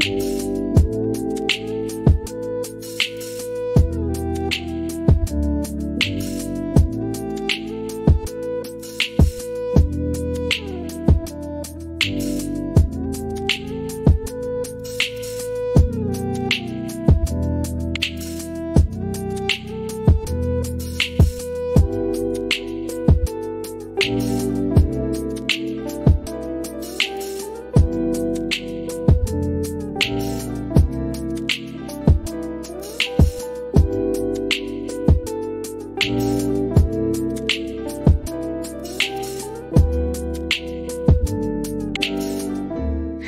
Thank you.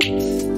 Thank you.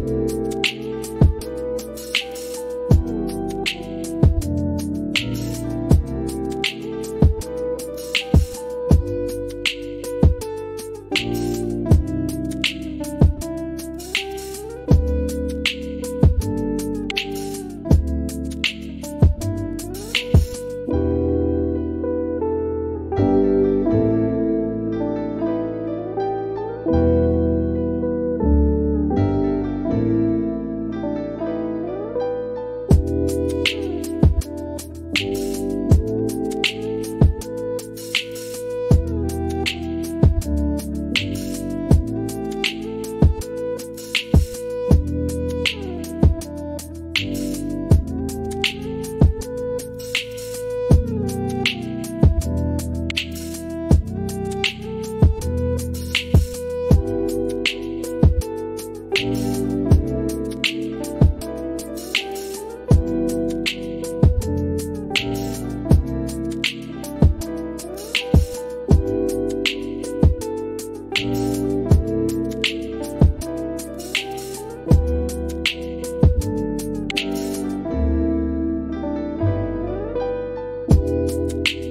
Thank you